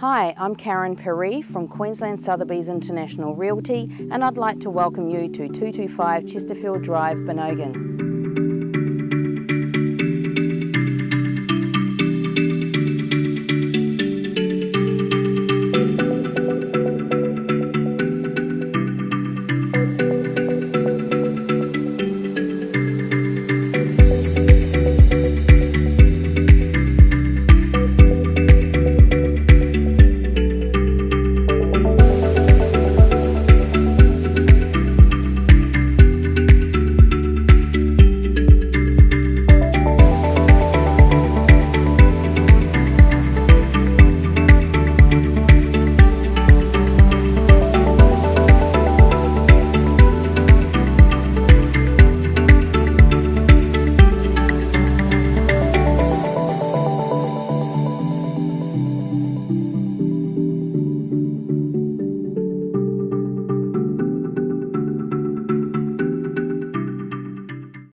Hi, I'm Karen Pirie from Queensland Sotheby's International Realty and I'd like to welcome you to 225 Chesterfield Drive, Bonogin.